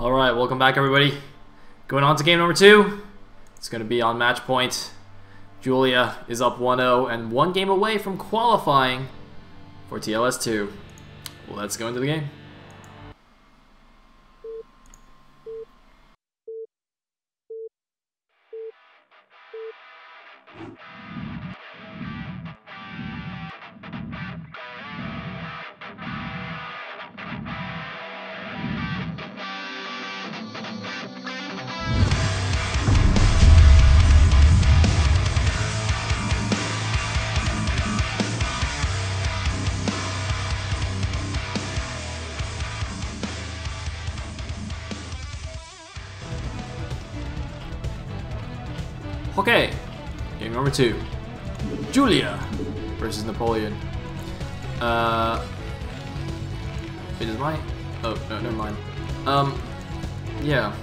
Alright, welcome back everybody. Going on to game number two. It's going to be on match point. Julia is up 1-0 and one game away from qualifying for TLS2. Let's go into the game. Number two. Julia versus Napoleon. Uh, it is mine. Oh no, never mind. Um, yeah.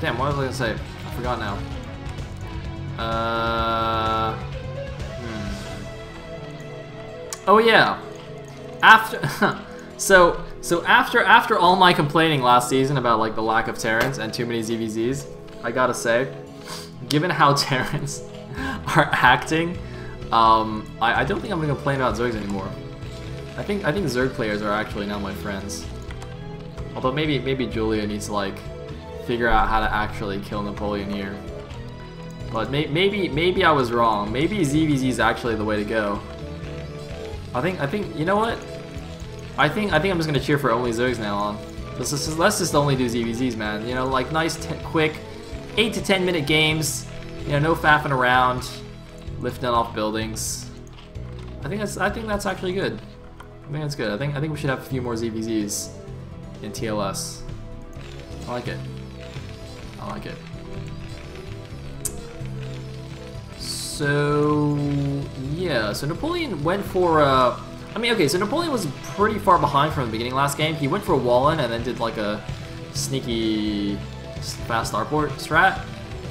Damn, what was I gonna say? I forgot now. Uh, hmm. Oh yeah. After, so so after after all my complaining last season about like the lack of Terrans and too many ZVZs, I gotta say given how Terrans are acting, um, I, I, don't think I'm gonna complain about Zergs anymore. I think I think Zerg players are actually now my friends. Although maybe maybe Julia needs to like figure out how to actually kill Napoleon here. But may, maybe maybe I was wrong. Maybe ZVZ is actually the way to go. I think I think you know what? I think I think I'm just gonna cheer for only Zergs now on. Let's just let's just only do ZVZs, man. You know, like nice, quick, 8 to 10 minute games, you know, no faffing around, lifting off buildings. I think that's I think that's actually good. I think that's good. I think I think we should have a few more ZVZs in TLS. I like it. I like it. So yeah, so Napoleon went for uh I mean okay, so Napoleon was pretty far behind from the beginning last game. He went for a Wallen and then did like a sneaky fast starport strat,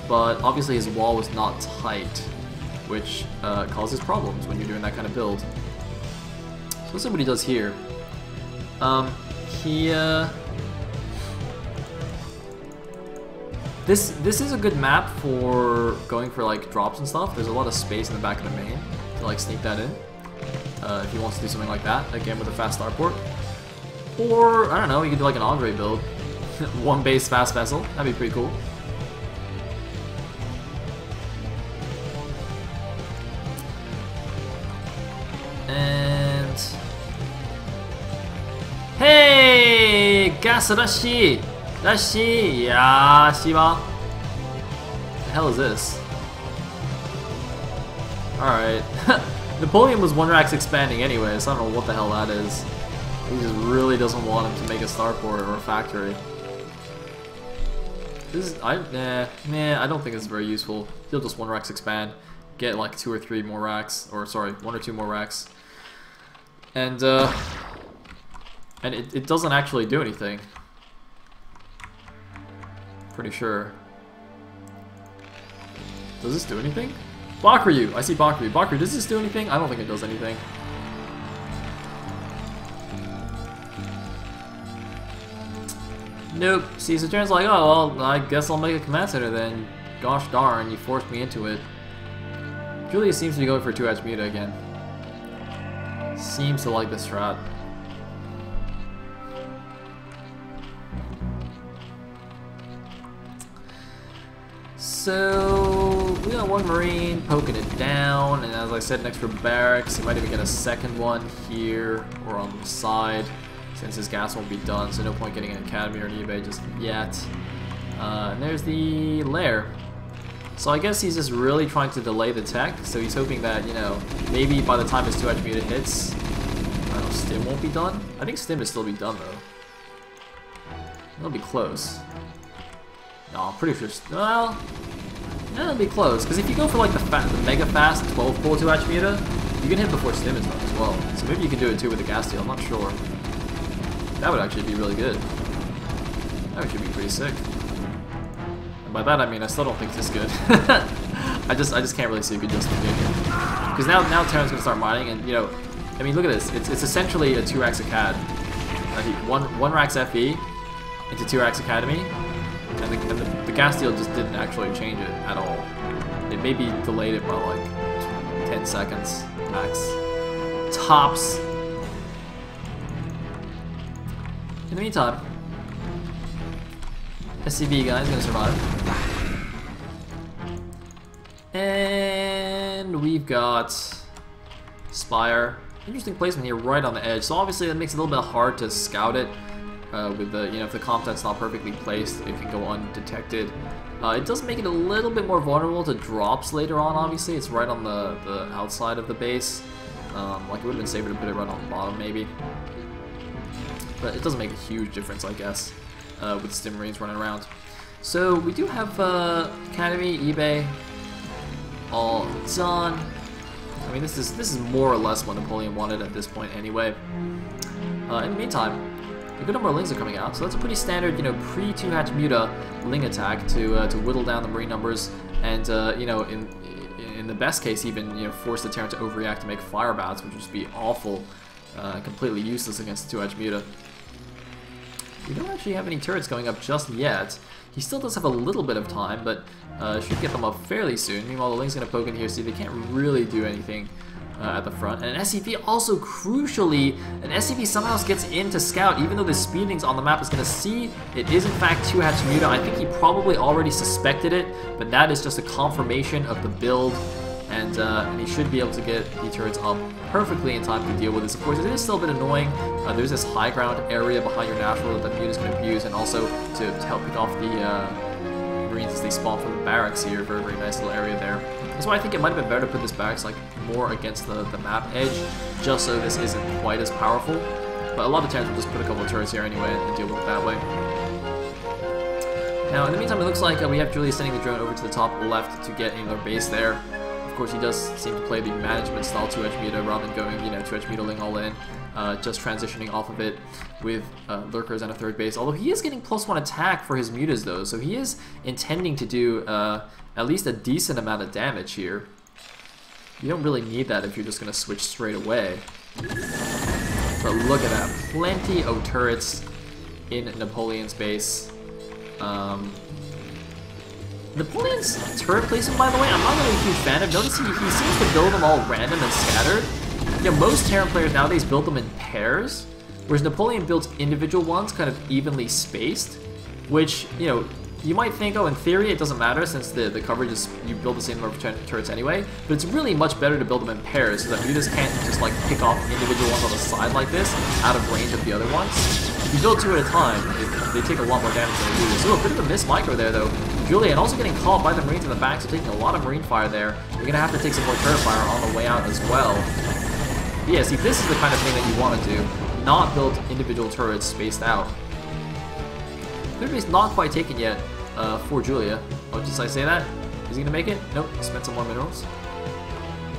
but obviously his wall was not tight, which uh, causes problems when you're doing that kind of build. So let's see what he does here. Um, he, uh, This, this is a good map for going for like drops and stuff. There's a lot of space in the back of the main to like sneak that in. Uh, if he wants to do something like that, again with a fast starport. Or, I don't know, you could do like an Andre build. one base fast vessel. That'd be pretty cool. Gas Rashi, Rashi, yeah, Shiva. The hell is this? All right, Napoleon was one racks expanding anyway, so I don't know what the hell that is. He just really doesn't want him to make a starport or a factory. This is, I, nah, nah, I don't think it's very useful. He'll just one racks expand, get like two or three more racks, or sorry, one or two more racks. And, uh, and it, it doesn't actually do anything. Pretty sure. Does this do anything? Bakuryu! I see Bakuryu. Bakuryu, does this do anything? I don't think it does anything. Nope. See, so Jaren's like, oh, well, I guess I'll make a command center then. Gosh darn, you forced me into it. Julia seems to be going for 2-hatch Muta again. Seems to like this strat. So, we got one Marine poking it down, and as I said, next for Barracks, he might even get a second one here, or on the side since his gas won't be done, so no point getting an Academy or an eBay just yet. Uh, and there's the lair. So I guess he's just really trying to delay the tech, so he's hoping that, you know, maybe by the time his 2-hatch mutant hits, I know, Stim won't be done? I think Stim will still be done, though. It'll be close. No, I'm pretty sure, well, yeah, it'll be close, because if you go for like the, the mega fast 12 pool 2-hatch muta, you can hit before Stim is done as well. So maybe you can do it too with the gas steal, I'm not sure. That would actually be really good. That would actually be pretty sick. And by that I mean I still don't think this good. I just I just can't really see a good justification. Because now now Terran's gonna start mining and you know I mean look at this. It's it's essentially a two racks a CAD. Uh, one one racks FE into Tirax Academy, and, the, and the, the gas steal just didn't actually change it at all. It maybe delayed it by like 10 seconds max. Tops. In the meantime, SCV guy is gonna survive. And we've got Spire. Interesting placement here, right on the edge. So obviously that makes it a little bit hard to scout it. Uh, with the, you know, if the content's not perfectly placed, it can go undetected. Uh, it does make it a little bit more vulnerable to drops later on, obviously. It's right on the, the outside of the base. Um, like, it would have been safer to put it right on the bottom, maybe. But it doesn't make a huge difference, I guess, uh, with Stim Marines running around. So, we do have uh, Academy, eBay, all done. I mean, this is this is more or less what Napoleon wanted at this point anyway. Uh, in the meantime, a good number of Lings are coming out, so that's a pretty standard, you know, pre-two hatch muta Ling attack to uh, to whittle down the Marine numbers, and uh, you know, in in the best case, even you know, force the Terran to overreact to make fire bats, which would just be awful, uh, completely useless against two hatch muta. We don't actually have any turrets going up just yet. He still does have a little bit of time, but uh, should get them up fairly soon. Meanwhile, the Ling's going to poke in here, see they can't really do anything uh, at the front. And an SCV also, crucially, an SCV somehow gets in to scout, even though the speedlings on the map is going to see it is in fact 2-hatch Muta. I think he probably already suspected it, but that is just a confirmation of the build and, uh, and, he should be able to get the turrets up perfectly in time to deal with this. Of course, it is still a bit annoying. Uh, there's this high ground area behind your natural that the going to abuse, and also to, to help pick off the as they spawn from the barracks here. Very, very nice little area there. That's why I think it might have been better to put this barracks like more against the, the map edge, just so this isn't quite as powerful. But a lot of times we'll just put a couple of turrets here anyway and deal with it that way. Now, in the meantime, it looks like uh, we have Julia sending the drone over to the top left to get another base there course, he does seem to play the management style 2-hatch muta rather than going, you know, 2-hatch mutaling all in. Uh, just transitioning off of it with uh, lurkers and a third base. Although he is getting plus one attack for his mutas though, so he is intending to do uh, at least a decent amount of damage here. You don't really need that if you're just going to switch straight away. But look at that, plenty of turrets in Napoleon's base. Um, Napoleon's turret placement, by the way, I'm not really a huge fan of. Notice he, he seems to build them all random and scattered. You know, most Terran players nowadays build them in pairs, whereas Napoleon builds individual ones kind of evenly spaced, which, you know, you might think, oh, in theory it doesn't matter since the, the coverage is, you build the same number of turrets anyway, but it's really much better to build them in pairs so that you just can't just like pick off individual ones on the side like this out of range of the other ones. If you build two at a time, it, they take a lot more damage than they do. So a bit of a miss micro there though. Julian also getting caught by the Marines in the back, so taking a lot of Marine fire there. You're gonna have to take some more turret fire on the way out as well. Yeah, see, this is the kind of thing that you want to do. Not build individual turrets spaced out. Base not quite taken yet uh, for Julia. Oh, just I say that? Is he gonna make it? Nope, spent some more minerals.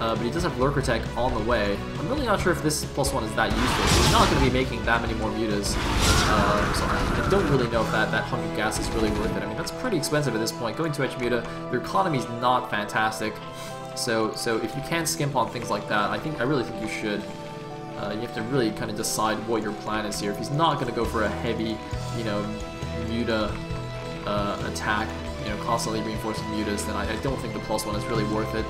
Uh, but he does have Lurker Tech on the way. I'm really not sure if this plus one is that useful. He's not going to be making that many more mutas. Uh, so I don't really know if that, that 100 gas is really worth it. I mean, that's pretty expensive at this point. Going to Edge Muta, your economy is not fantastic. So, so if you can skimp on things like that, I think I really think you should. Uh, you have to really kind of decide what your plan is here. If he's not going to go for a heavy, you know, muta uh, attack, you know, constantly reinforcing mutas, then I, I don't think the plus one is really worth it.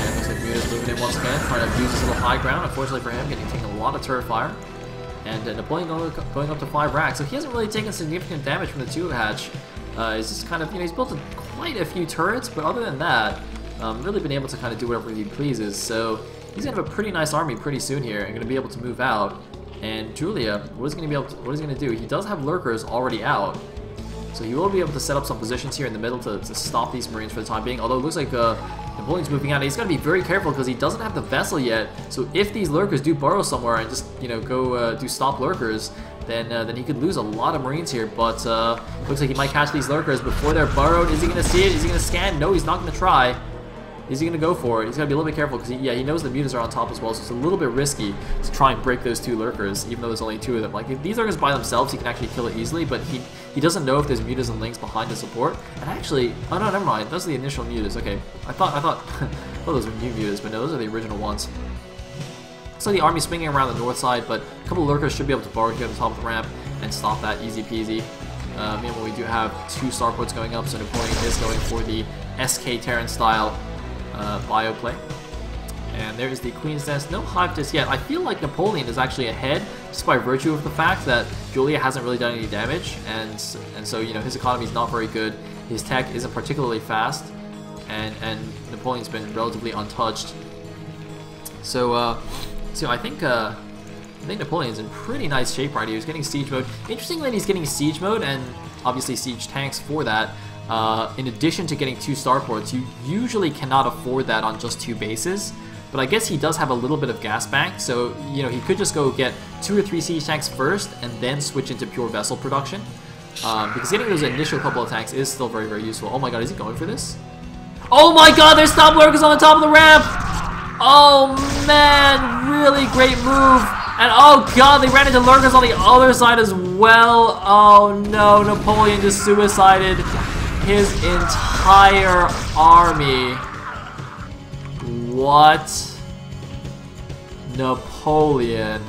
And looks like Muta's moving in once again, trying to abuse this little high ground. Unfortunately for him, getting taking a lot of turret fire. And uh, Napoleon going, going up to 5 racks. So he hasn't really taken significant damage from the 2 hatch. Uh, he's just kind of, you know, he's built quite a few turrets, but other than that, um, really been able to kind of do whatever he pleases. So he's gonna have a pretty nice army pretty soon here and gonna be able to move out. And Julia, what is gonna be able to, what is he gonna do? He does have lurkers already out. So he will be able to set up some positions here in the middle to, to stop these Marines for the time being. Although it looks like uh, Napoleon's moving out. He's got to be very careful because he doesn't have the vessel yet. So if these lurkers do burrow somewhere and just, you know, go uh, do stop lurkers, then uh, then he could lose a lot of Marines here. But uh, looks like he might catch these lurkers before they're burrowed. Is he going to see it? Is he going to scan? No, he's not going to try. Is he going to go for it? He's got to be a little bit careful because, yeah, he knows the mutas are on top as well, so it's a little bit risky to try and break those two lurkers, even though there's only two of them. Like, if these lurkers by themselves, he can actually kill it easily, but he, he doesn't know if there's mutas and lings behind the support. And actually, oh no, never mind. Those are the initial mutas. Okay, I thought, I thought, well, those were new mutas, but no, those are the original ones. So the army swinging around the north side, but a couple lurkers should be able to here at the top of the ramp and stop that easy peasy. Uh, meanwhile, we do have two starports going up, so Napoleon is going for the SK Terran style uh, bio play. And there is the Queen's Nest. No Hive just yet. I feel like Napoleon is actually ahead just by virtue of the fact that Julia hasn't really done any damage, and and so you know his economy is not very good. His tech isn't particularly fast, and and Napoleon's been relatively untouched. So uh, so I think uh, I think Napoleon's in pretty nice shape right here. He's getting siege mode. Interesting that he's getting siege mode and obviously siege tanks for that. Uh, in addition to getting two starports, you usually cannot afford that on just two bases. But I guess he does have a little bit of gas bank, so you know he could just go get two or three siege tanks first and then switch into pure vessel production. Um, because getting those initial couple of tanks is still very, very useful. Oh my god, is he going for this? Oh my god, there's stop lurkers on the top of the ramp! Oh man, really great move. And oh god, they ran into lurkers on the other side as well. Oh no, Napoleon just suicided his entire army. What? Napoleon.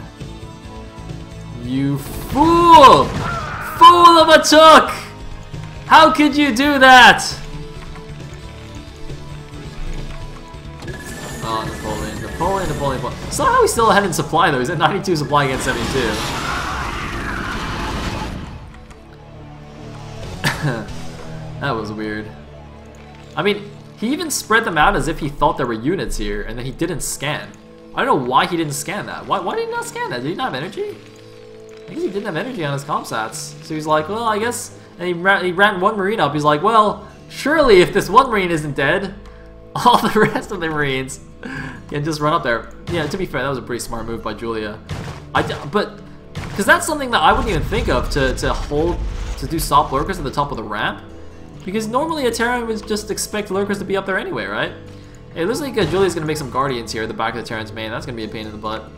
You fool! Fool of a took! How could you do that? Oh, Napoleon, Napoleon, Napoleon, Napoleon. Somehow he's still ahead in supply though. He's at 92 supply against 72. that was weird. I mean, he even spread them out as if he thought there were units here, and then he didn't scan. I don't know why he didn't scan that. Why, why did he not scan that? Did he not have energy? I guess he didn't have energy on his comsats. So he's like, well, I guess... And he ran, he ran one marine up. He's like, well, surely if this one marine isn't dead, all the rest of the marines can just run up there. Yeah, to be fair, that was a pretty smart move by Julia. I, but, because that's something that I wouldn't even think of to, to hold, to do stop lurkers at the top of the ramp. Because normally a Terran would just expect lurkers to be up there anyway, right? It looks like uh, Julia's to make some Guardians here at the back of the Terran's main. That's to be a pain in the butt.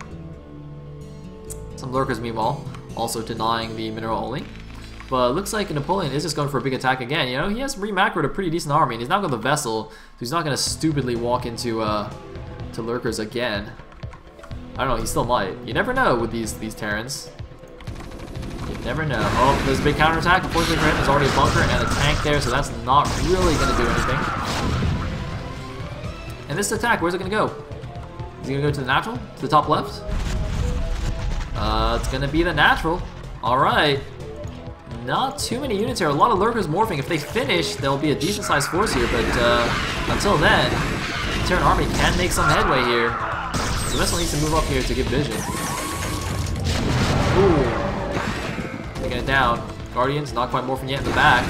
Some lurkers, meanwhile, also denying the mineral only. But it looks like Napoleon is just going for a big attack again. You know, he has remacroed a pretty decent army, and he's not going to vessel, so he's not to stupidly walk into uh, to lurkers again. I don't know, he still might. You never know with these these Terrans. Never know. Oh, there's a big counterattack. Unfortunately for him, there's already a bunker and a tank there, so that's not really going to do anything. And this attack, where's it going to go? Is it going to go to the natural? To the top left? Uh, it's going to be the natural. Alright. Not too many units here. A lot of lurkers morphing. If they finish, there'll be a decent sized force here, but uh, until then, the Terran army can make some headway here. The vessel needs to move up here to get vision. Ooh. Taking it down. Guardians not quite morphing yet in the back.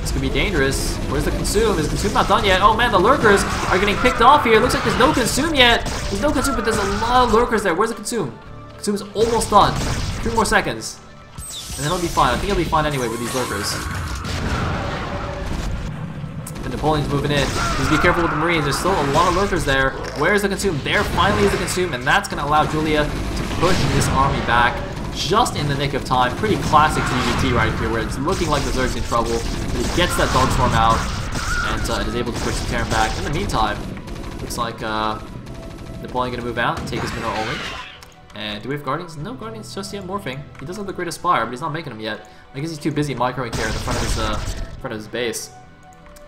This could be dangerous. Where's the consume? Is consume not done yet? Oh man, the lurkers are getting picked off here. Looks like there's no consume yet. There's no consume, but there's a lot of lurkers there. Where's the consume? Consume's almost done. Three more seconds. And then he'll be fine. I think he'll be fine anyway with these lurkers. The Napoleon's moving in. Just be careful with the Marines. There's still a lot of lurkers there. Where's the consume? There finally is the consume, and that's going to allow Julia to push this army back just in the nick of time. Pretty classic ZVT right here, where it's looking like the Zerg's in trouble. But he gets that Dark Swarm out and uh, is able to push the Terran back. In the meantime, looks like uh, Napoleon going to move out and take his mineral only. And do we have Guardians? No Guardians just yet morphing. He does have the Greater Spire, but he's not making them yet. I guess he's too busy microing here in the front of his, uh, front of his base.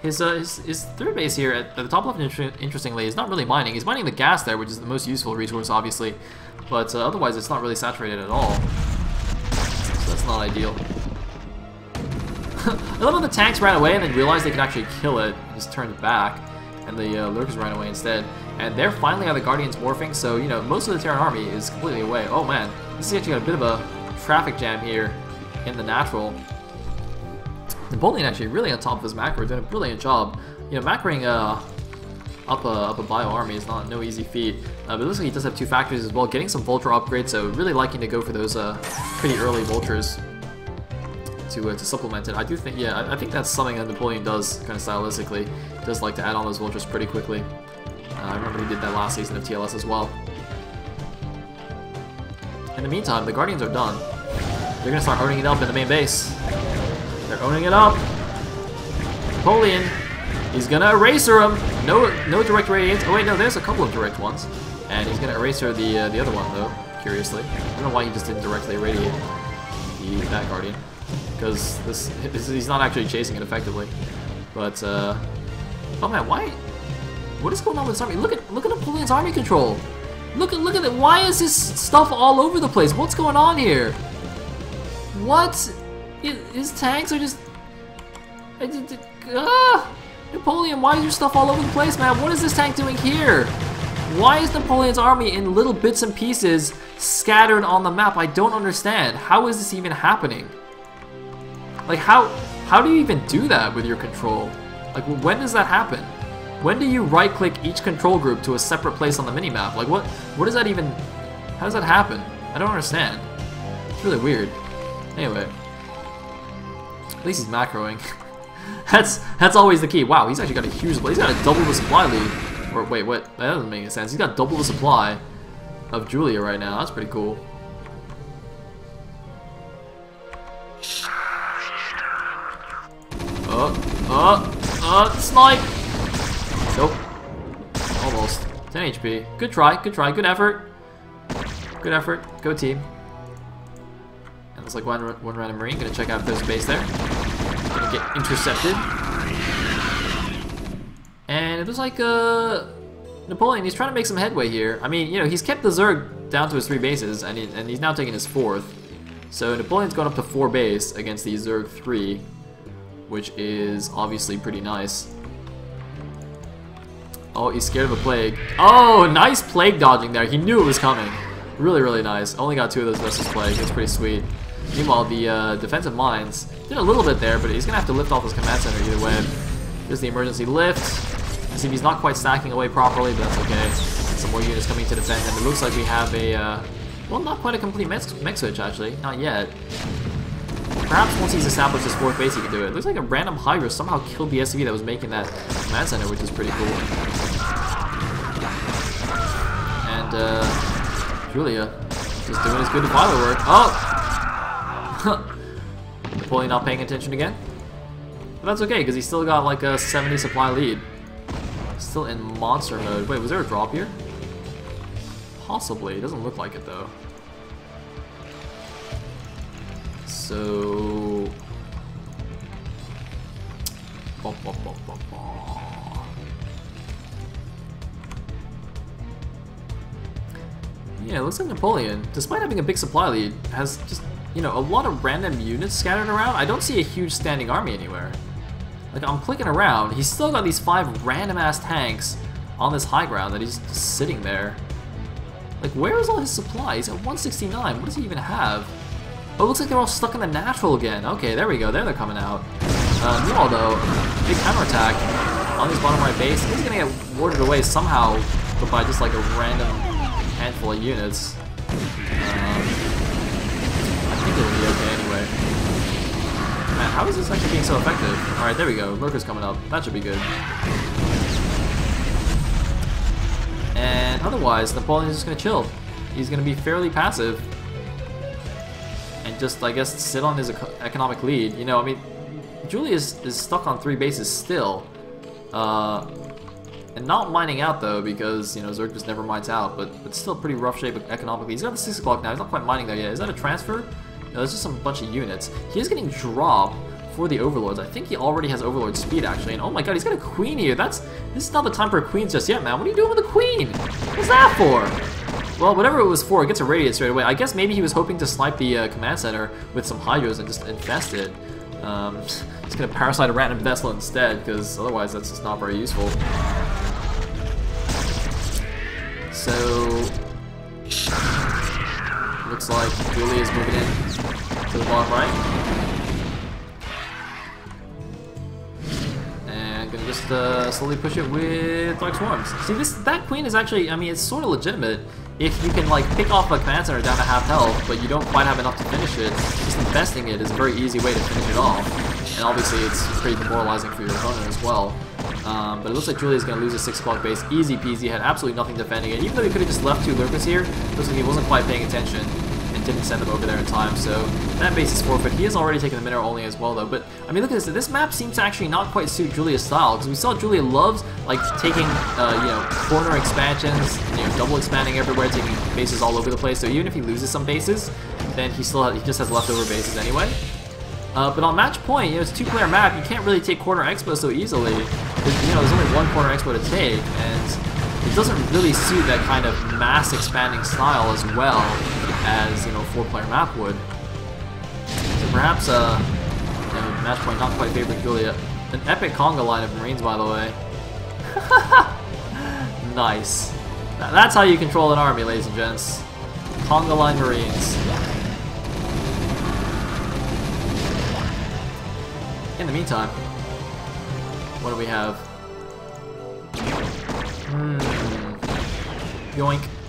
His, uh, his, his third base here at, the top left, inter interestingly, is not really mining. He's mining the gas there, which is the most useful resource, obviously. But uh, otherwise, it's not really saturated at all. So that's not ideal. I love how the tanks ran away and then realized they could actually kill it just turned back. And the uh, lurkers ran away instead. And they're finally are the Guardians morphing, so, you know, most of the Terran army is completely away. Oh, man. This is actually got a bit of a traffic jam here in the natural. Napoleon actually really on top of his macro, doing a brilliant job. You know, macroing uh, up a, up a bio army is not no easy feat. Uh, but it looks like he does have two factories as well, getting some Vulture upgrades, so really liking to go for those uh, pretty early Vultures to, uh, to supplement it. I do think, yeah, I, I, think that's something that Napoleon does kind of stylistically. He does like to add on those Vultures pretty quickly. Uh, I remember he did that last season of TLS as well. In the meantime, the Guardians are done. They're gonna start owning it up in the main base. They're owning it up. Napoleon, is gonna eraser him. No, no direct radiance. Oh wait, no, there's a couple of direct ones. And he's gonna eraser the uh, the other one though, curiously. I don't know why he just didn't directly irradiate the that Guardian. Because this, this he's not actually chasing it effectively. But uh Oh man, why what is going on with this army? Look at look at Napoleon's army control. Look at look at it. Why is this stuff all over the place? What's going on here? What? His tanks are just. Ah! Napoleon, why is your stuff all over the place, man? What is this tank doing here? Why is Napoleon's army in little bits and pieces scattered on the map? I don't understand. How is this even happening? Like, how how do you even do that with your control? Like, when does that happen? When do you right-click each control group to a separate place on the minimap? Like, what what does that even... How does that happen? I don't understand. It's really weird. Anyway. At least he's macroing. that's that's always the key. Wow, he's actually got a huge... supply. He's got a double the supply lead. Or wait, what? That doesn't make any sense. He's got double the supply of Julia right now. That's pretty cool. Uh, uh, uh, snipe! Nope. Almost. 10 HP. Good try, good try, good effort. Good effort. Go team. And looks like one, one random marine. Gonna check out a base there. Get intercepted. And it looks like uh, Napoleon, he's trying to make some headway here. I mean, you know, he's kept the Zerg down to his three bases, and, he, and he's now taking his fourth. So Napoleon's gone up to four base against the Zerg 3, which is obviously pretty nice. Oh, he's scared of a plague. Oh, nice plague dodging there. He knew it was coming. Really, really nice. Only got two of those versus plague. It's pretty sweet. Meanwhile, the uh, defensive mines did a little bit there, but he's going to have to lift off his command center either way. There's the emergency lift. See if he's not quite stacking away properly, but that's okay. Some more units coming to defend, and it looks like we have a, uh, well, not quite a complete mix, mix switch, actually. Not yet. Perhaps once he's established his fourth base, he can do it. Looks like a random Hydra somehow killed the SCV that was making that command center, which is pretty cool. And, uh, Julia just doing his good defiler work. Oh! Napoleon not paying attention again? But that's okay, because he's still got like a 70 supply lead. Still in monster mode. Wait, was there a drop here? Possibly. It doesn't look like it, though. So... Yeah, it looks like Napoleon, despite having a big supply lead, has just, you know, a lot of random units scattered around. I don't see a huge standing army anywhere. Like, I'm clicking around, he's still got these five random-ass tanks on this high ground that he's just sitting there. Like, where is all his supply? He's at 169. What does he even have? Oh, it looks like they're all stuck in the natural again. Okay, there we go. There they're coming out. Uh, meanwhile, though, big counterattack on this bottom right base. He's gonna get warded away somehow, but by just like a random handful of units. I think it'll be okay anyway. Man, how is this actually being so effective? Alright, there we go. Lurker's coming up. That should be good. And otherwise, Napoleon's just gonna chill. He's gonna be fairly passive. And just, I guess, sit on his economic lead. You know, I mean, Julius is stuck on three bases still. Uh, and not mining out though, because, you know, Zerg just never mines out, but, but still pretty rough shape economically. He's got the 6 o'clock now, he's not quite mining there yet. Is that a transfer? No, there's just some bunch of units. He is getting drop for the Overlords. I think he already has Overlord speed actually, and oh my god, he's got a Queen here. That's, this is not the time for Queens just yet, man. What are you doing with a Queen? What's that for? Well, whatever it was for, it gets a irradiated straight away. I guess maybe he was hoping to snipe the uh, command center with some Hydras and just infest it. Um, he's gonna parasite a random vessel instead, because otherwise that's just not very useful. So, looks like Julie is moving in to the bottom right. And gonna just uh, slowly push it with Dark Swarms. See, this that queen is actually, I mean, it's sort of legitimate if you can like pick off a command center down to half health, but you don't quite have enough to finish it. Just infesting it is a very easy way to finish it off. And obviously, it's pretty demoralizing for your opponent as well. Um, but it looks like Julia's going to lose a 6 o'clock base. Easy peasy, had absolutely nothing defending it. Even though he could have just left two lurkers here, looks like he wasn't quite paying attention didn't send them over there in time, so that base is forfeit. He has already taken the mineral only as well, though. But I mean, look at this. This map seems to actually not quite suit Julia's style because we saw Julia loves like taking uh, you know corner expansions, you know double expanding everywhere, taking bases all over the place. So even if he loses some bases, then he still has, he just has leftover bases anyway. Uh, but on match point, you know, it's a two-player map. You can't really take corner expo so easily. You know, there's only one corner expo to take, and it doesn't really suit that kind of mass expanding style as well as you know four-player map would. So perhaps, uh, you know, match point not quite favoring Julia. An epic conga line of Marines, by the way. nice. That's how you control an army, ladies and gents. Conga line Marines. In the meantime, what do we have? Hmm. Yoink.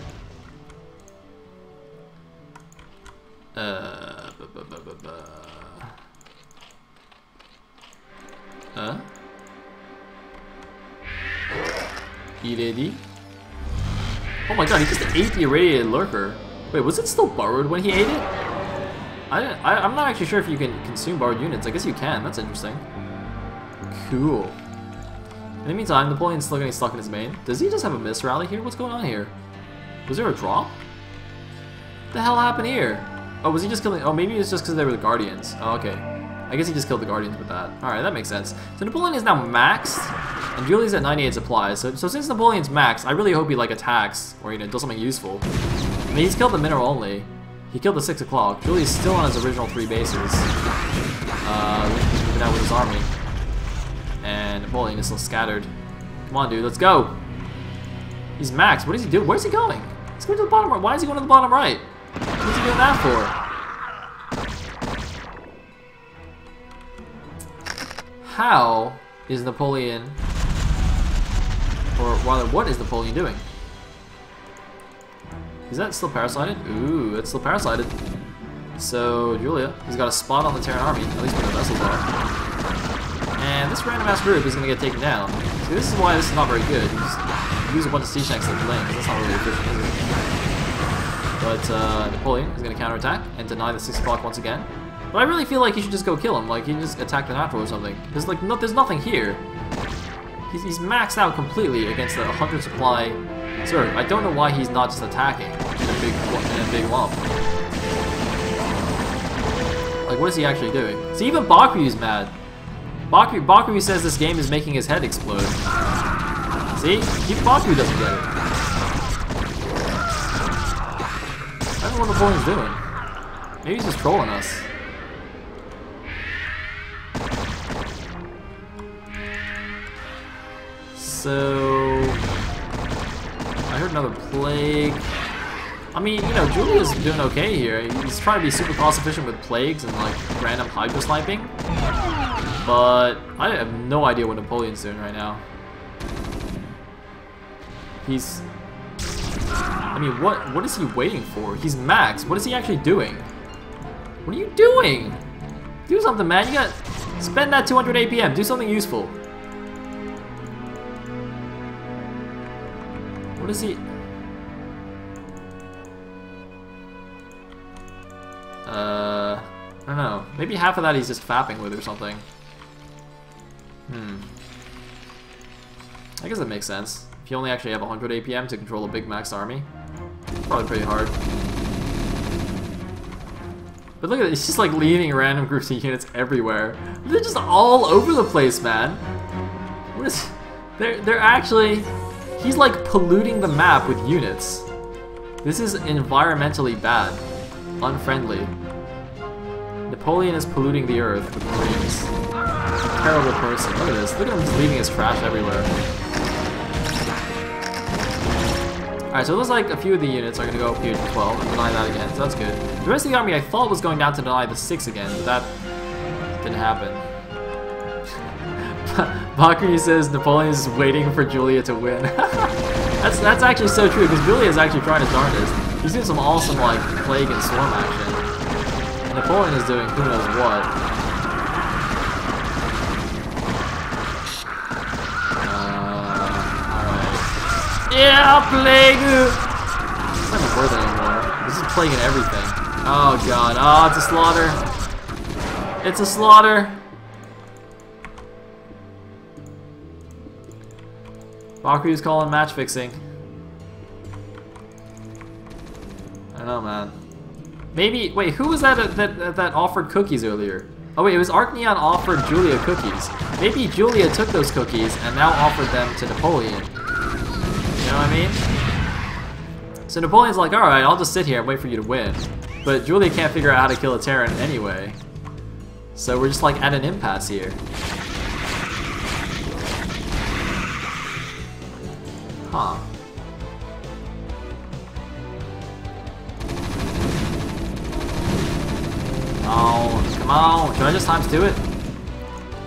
Uh. Bu -bu -bu -bu. Huh? E Oh my god, he just ate the irradiated lurker. Wait, was it still burrowed when he ate it? I, I, am not actually sure if you can consume burrowed units. I guess you can. That's interesting. Cool. In the meantime, Napoleon's still getting stuck in his main. Does he just have a miss rally here? What's going on here? Was there a drop? What the hell happened here? Oh, was he just killing... Oh, maybe it's just because they were the Guardians. Oh, okay. I guess he just killed the Guardians with that. Alright, that makes sense. So Napoleon is now maxed, and Julie's at 98 supplies. So, so since Napoleon's maxed, I really hope he, like, attacks, or, you know, does something useful. I mean, he's killed the mineral only. He killed the 6 o'clock. Julie's still on his original three bases. Uh, he's moving out with his army. And Napoleon is still scattered. Come on, dude, let's go! He's maxed. What is he doing? Where's he going? He's going to the bottom right. Why is he going to the bottom right? What's he doing that for? How is Napoleon, or rather, what is Napoleon doing? Is that still parasited? Ooh, it's still parasited. So, Julia, he's got a spot on the Terran army, at least where the vessels are. And this random ass group is going to get taken down. See, this is why this is not very good. You just use a bunch of siege tanks like lane, because that's not really efficient? But uh, Napoleon is going to counterattack and deny the 6 o'clock once again. But I really feel like he should just go kill him. Like, he just attack the natural or something. Because, like, no, there's nothing here. He's, he's maxed out completely against the 100 supply Sir, I don't know why he's not just attacking in a big, in a big lump. Like, what is he actually doing? See, even Bakuryu's mad. Bakuryu, Bakuryu says this game is making his head explode. See? Even Bakuryu doesn't get it. I don't know what the Napoleon's doing. Maybe he's just trolling us. So... I heard another plague. I mean, you know, Julia's doing okay here. He's trying to be super cost efficient with plagues and like random hydra sniping. But I have no idea what Napoleon's doing right now. He's I mean, what what is he waiting for? He's max. What is he actually doing? What are you doing? Do something, man. You got spend that 200 APM. Do something useful. What is he? Uh, I don't know. Maybe half of that he's just fapping with or something. Hmm. I guess that makes sense. If you only actually have 100 APM to control a big max army, probably pretty hard. But look at it, it's just like leaving random groups of units everywhere. They're just all over the place, man. What is... They're, they're actually... He's like polluting the map with units. This is environmentally bad. Unfriendly. Napoleon is polluting the earth with marines. Terrible person. Look at this. Look at him just leaving his trash everywhere. Alright, so it looks like a few of the units are going to go up here to 12 and deny that again, so that's good. The rest of the army I thought was going down to deny the 6 again, but that didn't happen. Bakuryu says Napoleon is waiting for Julia to win. that's that's actually so true, because Julia is actually trying his darndest. He's doing some awesome, like, Plague and Swarm action. Napoleon is doing who knows what. Yeah, Plague! It's not even worth it anymore. This is Plague in everything. Oh god. Oh, it's a slaughter. It's a slaughter. Baku's calling match fixing. I don't know, man. Maybe, wait, who was that that, that offered cookies earlier? Oh wait, it was Arcneon offered Julia cookies. Maybe Julia took those cookies and now offered them to Napoleon. Mean? So Napoleon's like, alright, I'll just sit here and wait for you to win. But Julia can't figure out how to kill a Terran anyway. So we're just like at an impasse here. Huh. Oh, come on. Should I just times two it?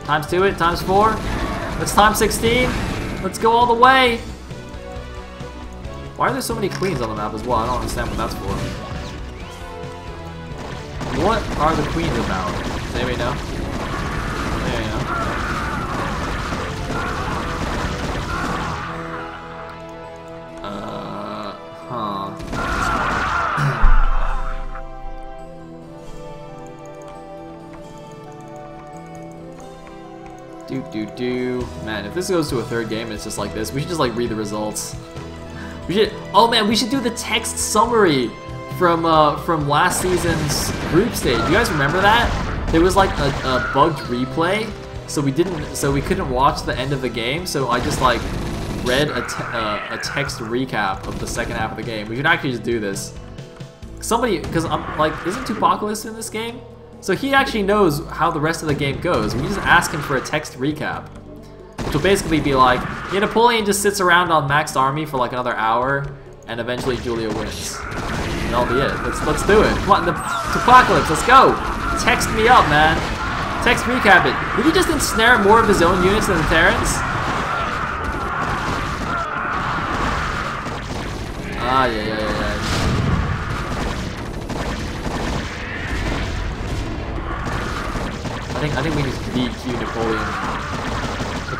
Times two it, times four? Let's time 16. Let's go all the way. Why are there so many queens on the map as well? I don't understand what that's for. What are the queens about? Does anybody know? Anybody know? Uh, huh. Do do do. Man, if this goes to a third game and it's just like this, we should just like read the results. We should. Oh man, we should do the text summary from uh from last season's group stage. You guys remember that? There was like a, a bugged replay, so we didn't, so we couldn't watch the end of the game. So I just like read a, te uh, a text recap of the second half of the game. We should actually just do this. Somebody, because I'm like, isn't Tupacalypse in this game? So he actually knows how the rest of the game goes. We just ask him for a text recap. Will basically be like, yeah, Napoleon just sits around on maxed army for like another hour, and eventually Julia wins. And that'll be it. Let's let's do it. Come on, the Tupacalypse, let's go! Text me up, man. Text recap it. Did he just ensnare more of his own units than the Terrans? Ah, yeah, yeah, yeah. I think I think we need to DQ Napoleon.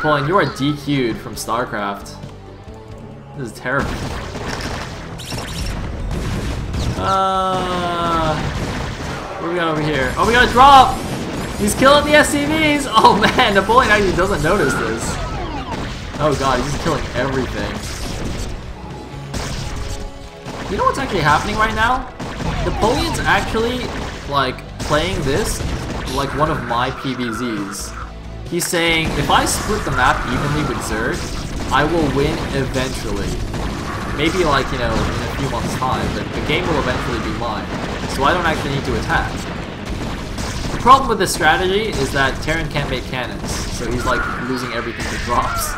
Napoleon, you are DQ'd from StarCraft. This is terrible. Uh, what do we got over here? Oh, we got a drop! He's killing the SCVs! Oh man, Napoleon actually doesn't notice this. Oh god, he's just killing everything. You know what's actually happening right now? Napoleon's actually, like, playing this like one of my PVZs. He's saying, if I split the map evenly with Zerg, I will win eventually. Maybe like, you know, in a few months time, but the game will eventually be mine. So I don't actually need to attack. The problem with this strategy is that Terran can't make cannons, so he's like losing everything to drops.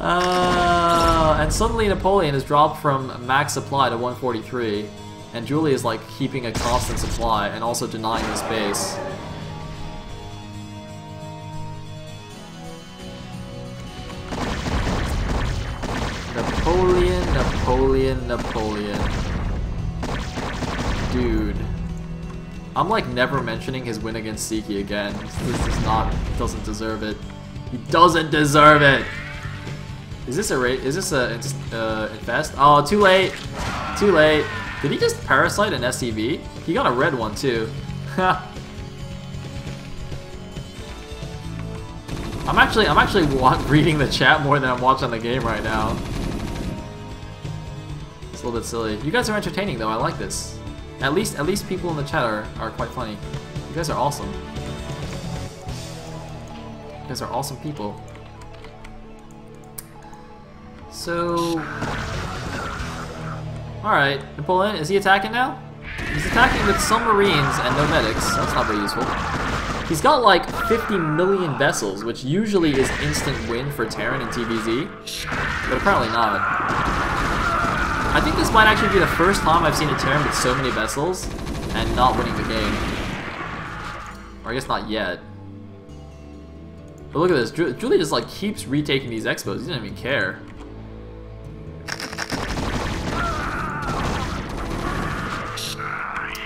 uh, and suddenly Napoleon has dropped from max supply to 143. And Julie is like keeping a constant supply and also denying his base. Napoleon, Napoleon, Napoleon. Dude. I'm like never mentioning his win against Siki again. This is not, doesn't deserve it. He doesn't deserve it! Is this a rate? Is this a uh, infest? Oh, too late! Too late! Did he just parasite an SCV? He got a red one too. I'm actually I'm actually reading the chat more than I'm watching the game right now. It's a little bit silly. You guys are entertaining though. I like this. At least at least people in the chat are, are quite funny. You guys are awesome. You guys are awesome people. So Alright, Napoleon, is he attacking now? He's attacking with some marines and no medics. That's not very useful. He's got like 50 million vessels, which usually is instant win for Terran and TVZ, but apparently not. I think this might actually be the first time I've seen a Terran with so many vessels and not winning the game. Or I guess not yet. But look at this, Julie just like keeps retaking these expos, he doesn't even care.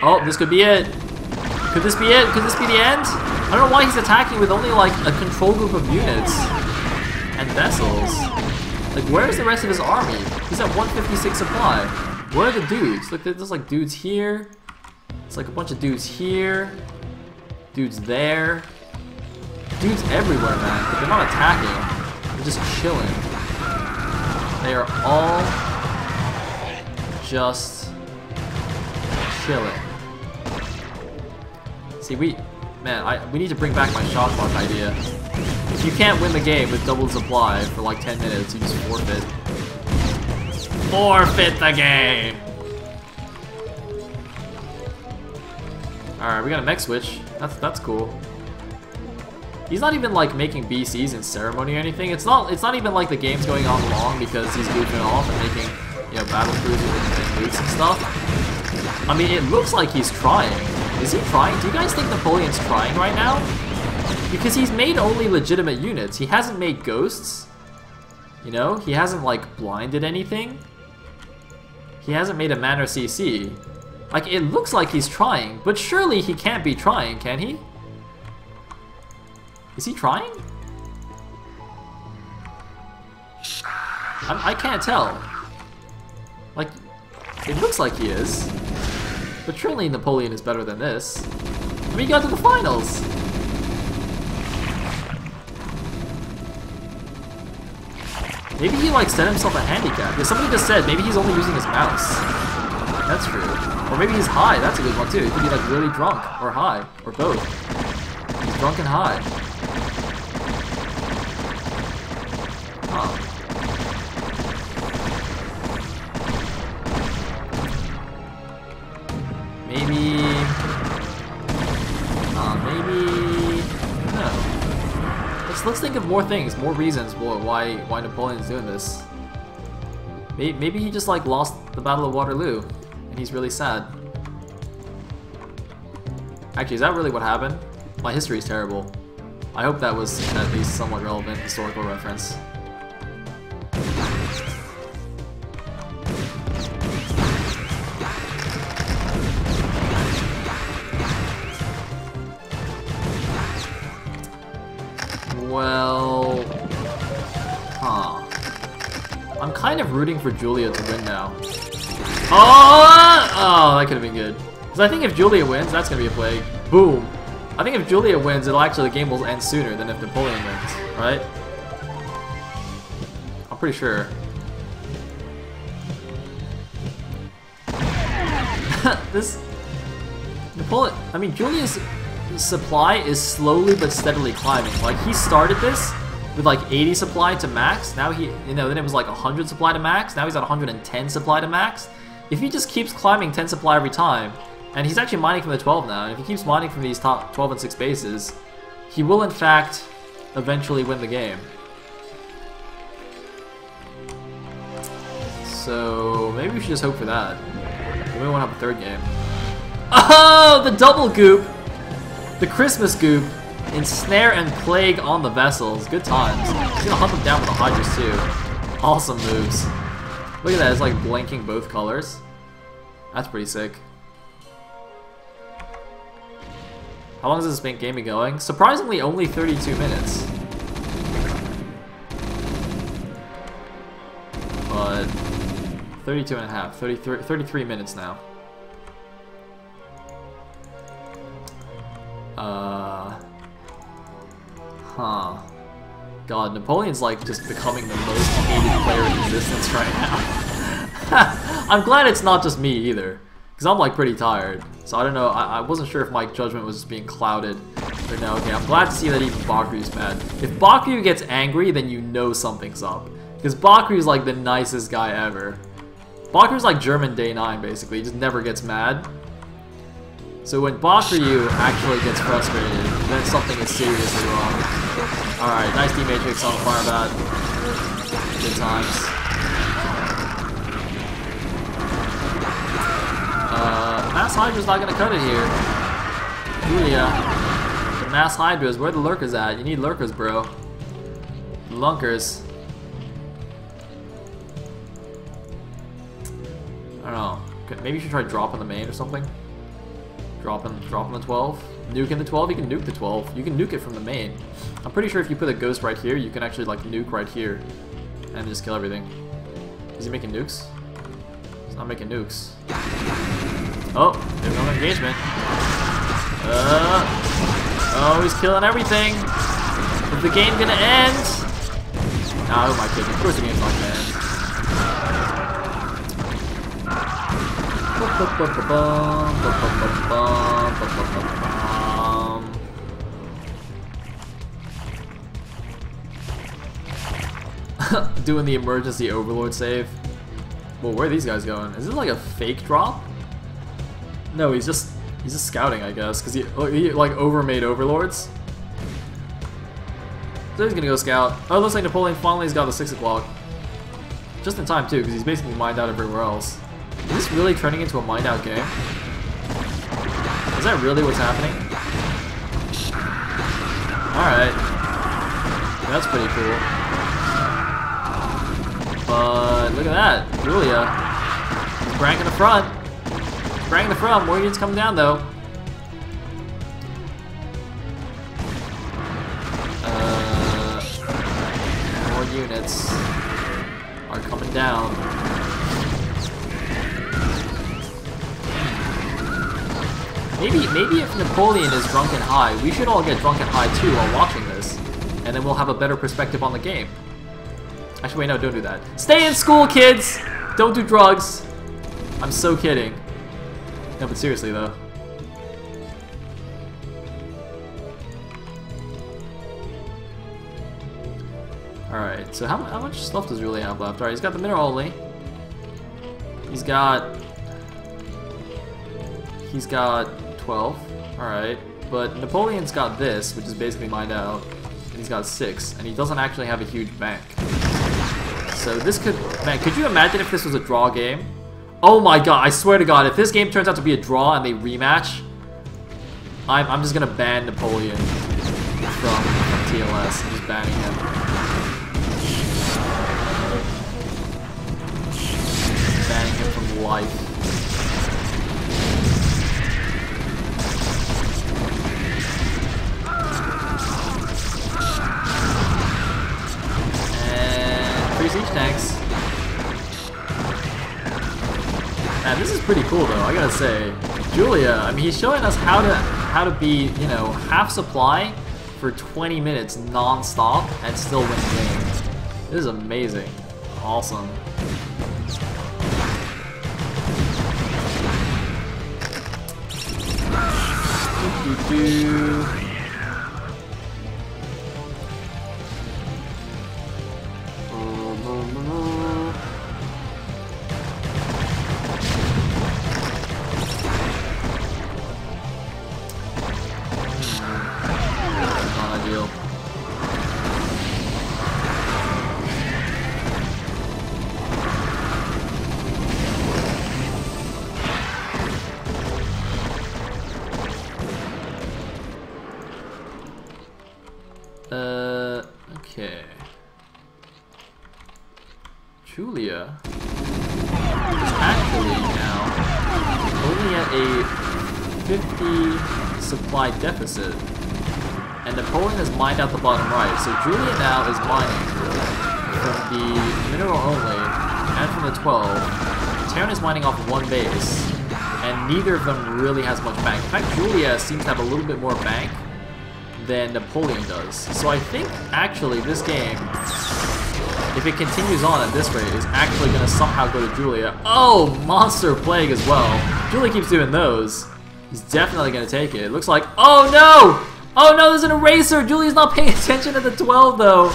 Oh, this could be it. Could this be it? Could this be the end? I don't know why he's attacking with only like a control group of units and vessels. Like, where's the rest of his army? He's at 156 supply. Where are the dudes? Look, there's like dudes here. It's like a bunch of dudes here. Dudes there. Dudes everywhere, man. But they're not attacking. They're just chilling. They are all just chilling. See, we, man, I, we need to bring back my shot clock idea. If you can't win the game with double supply for like 10 minutes, you just forfeit. Forfeit the game! Alright, we got a mech switch. That's that's cool. He's not even like making BCs in ceremony or anything. It's not it's not even like the game's going on long because he's goofing off and making, you know, battle cruisers and loots and stuff. I mean, it looks like he's trying. Is he trying? Do you guys think Napoleon's trying right now? Because he's made only legitimate units. He hasn't made ghosts. You know, he hasn't like blinded anything. He hasn't made a Manor CC. Like, it looks like he's trying, but surely he can't be trying, can he? Is he trying? I'm, I can not tell. Like, it looks like he is. But surely Napoleon is better than this. We got to the finals! Maybe he like set himself a handicap. Yeah, somebody just said maybe he's only using his mouse. That's true. Or maybe he's high. That's a good one too. He could be like really drunk or high or both. He's drunk and high. Maybe. Uh, maybe. No. Let's let's think of more things, more reasons why why Napoleon's doing this. Maybe, maybe he just like lost the Battle of Waterloo and he's really sad. Actually, is that really what happened? My history is terrible. I hope that was at least somewhat relevant historical reference. Huh. I'm kind of rooting for Julia to win now. Oh! Oh, that could have been good. Because I think if Julia wins, that's going to be a plague. Boom. I think if Julia wins, it'll actually, the game will end sooner than if Napoleon wins, right? I'm pretty sure. this... Napoleon... I mean, Julia's supply is slowly but steadily climbing. Like, he started this with like 80 supply to max. Now he, you know, then it was like 100 supply to max. Now he's at 110 supply to max. If he just keeps climbing 10 supply every time, and he's actually mining from the 12 now, and if he keeps mining from these top 12 and 6 bases, he will in fact eventually win the game. So maybe we should just hope for that. We want to have a third game. Oh, the double goop! The Christmas goop. Ensnare and Plague on the vessels. Good times. He's gonna hunt them down with the Hydras too. Awesome moves. Look at that, it's like blanking both colors. That's pretty sick. How long has this been game going? Surprisingly, only 32 minutes. But 32 and a half, 33, 33 minutes now. Uh, huh. God, Napoleon's like just becoming the most hated player in existence right now. I'm glad it's not just me either, because I'm like pretty tired. So I don't know, I, I, wasn't sure if my judgment was just being clouded or no. Okay, I'm glad to see that even Bakuryu's mad. If Bakuryu gets angry, then you know something's up. Because Bakuryu's like the nicest guy ever. Bakuryu's like German Day 9 basically, he just never gets mad. So when Bakuryu actually gets frustrated, then something is seriously wrong. Alright, nice D-Matrix on Fire Bat. Good times. Uh, Mass Hydra's not gonna cut it here. Julia. The Mass Hydras, where the Lurkers at? You need Lurkers, bro. Lunkers. I don't know. Maybe you should try dropping the main or something. Dropping, dropping the 12. Nuke Nuking the 12, you can nuke the 12. You can nuke it from the main. I'm pretty sure if you put a ghost right here, you can actually like nuke right here and just kill everything. Is he making nukes? He's not making nukes. Oh, there's no engagement. Uh, oh, he's killing everything. Is the game gonna end? Nah, who am I kidding? Of course the game's not gonna end. Doing the emergency overlord save. Well, where are these guys going? Is this like a fake drop? No, he's just he's just scouting, I guess, because he, oh, he like overmade overlords. So he's gonna go scout. Oh, looks like Napoleon finally has got the six o'clock. Just in time too, because he's basically mined out everywhere else. Really turning into a mined out game? Is that really what's happening? Alright. That's pretty cool. But look at that. Julia. He's cranking the front. Cranking the front. More units coming down though. Uh, more units are coming down. Maybe, maybe if Napoleon is drunk and high, we should all get drunk and high too while watching this, and then we'll have a better perspective on the game. Actually, wait, no, don't do that. Stay in school, kids! Don't do drugs! I'm so kidding. No, but seriously, though. Alright, so how, how much stuff does Julia have left? Alright, he's got the mineral only. He's got... He's got 12. Alright. But Napoleon's got this, which is basically mined out. And he's got 6. And he doesn't actually have a huge bank. So this could... Man, could you imagine if this was a draw game? Oh my god, I swear to god, if this game turns out to be a draw and they rematch, I'm, I'm just gonna ban Napoleon from, from TLS. I'm just banning him. Banning him from life. Tanks. Man, this is pretty cool though, I gotta say. Julia, I mean he's showing us how to how to be, you know, half supply for 20 minutes non-stop and still win games. This is amazing. Awesome. Julia is actually now only at a 50 supply deficit. And Napoleon has mined out the bottom right. So Julia now is mining from the mineral only and from the 12. Terran is mining off one base. And neither of them really has much bank. In fact, Julia seems to have a little bit more bank than Napoleon does. So I think actually this game, if it continues on at this rate, is actually going to somehow go to Julia. Oh, Monster Plague as well. Julia keeps doing those. He's definitely going to take it. It looks like, oh no! Oh no, there's an eraser! Julia's not paying attention to the 12 though.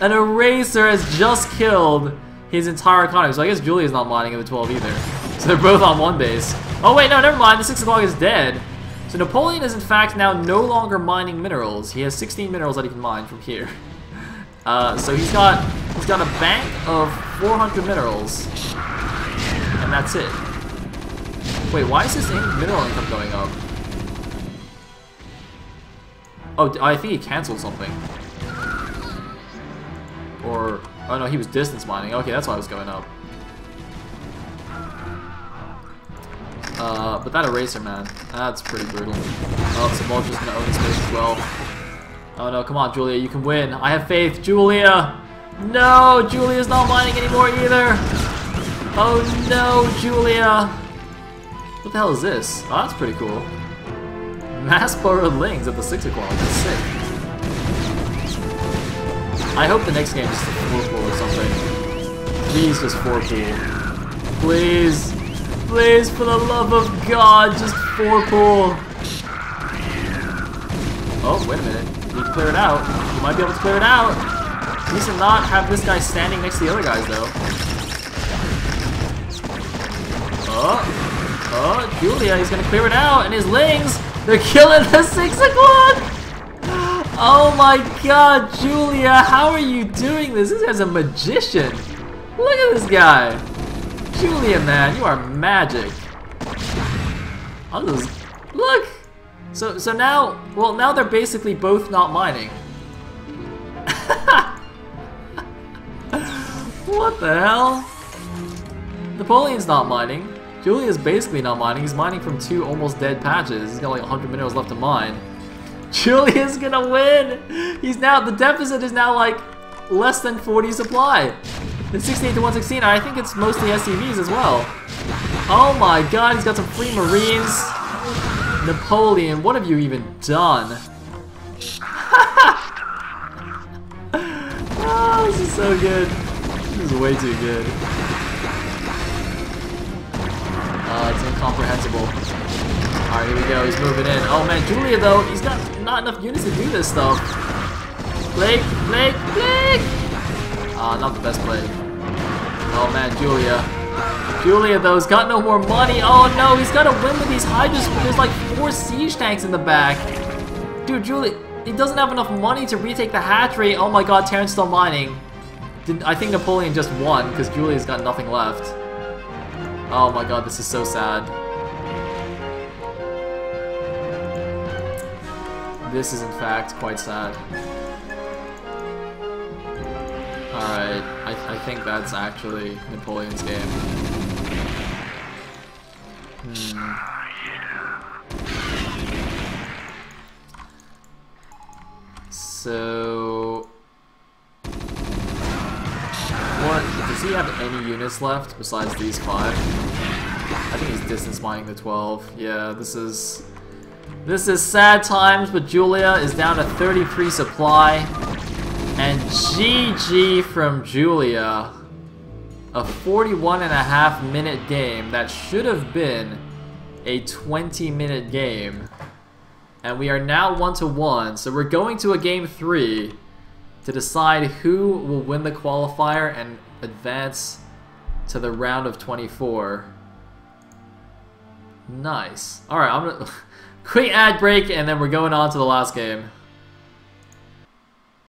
An eraser has just killed his entire economy. So I guess Julia's not mining in the 12 either. So they're both on one base. Oh wait, no, never mind. The 6 o'clock is dead. So Napoleon is in fact now no longer mining minerals. He has 16 minerals that he can mine from here. Uh, so he's got he's got a bank of 400 minerals, and that's it. Wait, why is his mineral income going up? Oh, I think he canceled something. Or, oh no, he was distance mining. Okay, that's why it was going up. Uh, but that eraser, man, that's pretty brutal. Oh, Sabol's just gonna own his space as well. Oh no, come on, Julia, you can win. I have faith, Julia! No, Julia's not mining anymore either! Oh no, Julia! What the hell is this? Oh, that's pretty cool. Mass burrowed lings at the 6 o'clock. That's sick. I hope the next game is 4 pool or something. Please just 4 pool. Please. Please, for the love of God, just 4 pool. Oh, wait a minute. To clear it out. You might be able to clear it out. Needs to not have this guy standing next to the other guys, though. Oh. Oh, Julia, he's gonna clear it out, and his lings, they're killing the 6 o'clock! Oh my god, Julia, how are you doing this? This guy's a magician. Look at this guy. Julia, man, you are magic. I'll just, look. So, so now, well, now they're basically both not mining. what the hell? Napoleon's not mining. Julia's basically not mining. He's mining from two almost dead patches. He's got like 100 minerals left to mine. Julia's gonna win! He's now, the deficit is now like less than 40 supply. It's 68 to 116, I think it's mostly SCVs as well. Oh my god, he's got some free marines. Napoleon, what have you even done? oh, this is so good. This is way too good. Uh, it's incomprehensible. Alright, here we go. He's moving in. Oh man, Julia though, he's got not enough units to do this stuff. Blake, Blake, Blake! Ah, uh, not the best play. Oh man, Julia. Julia though has got no more money. Oh no, he's got to win with these Hydras. There's like four siege tanks in the back. Dude, Julia, he doesn't have enough money to retake the hatchery. Oh my god, Terran's still mining. Did, I think Napoleon just won because Julia's got nothing left. Oh my god, this is so sad. This is in fact quite sad. Alright, I, I think that's actually Napoleon's game. Hmm. So... What? Does he have any units left besides these five? I think he's distance mining the 12. Yeah, this is... This is sad times, but Julia is down to 33 supply. And GG from Julia. A 41 and a half minute game that should have been a 20 minute game. And we are now 1 to 1, so we're going to a game 3 to decide who will win the qualifier and advance to the round of 24. Nice. Alright, I'm gonna... Quick ad break, and then we're going on to the last game.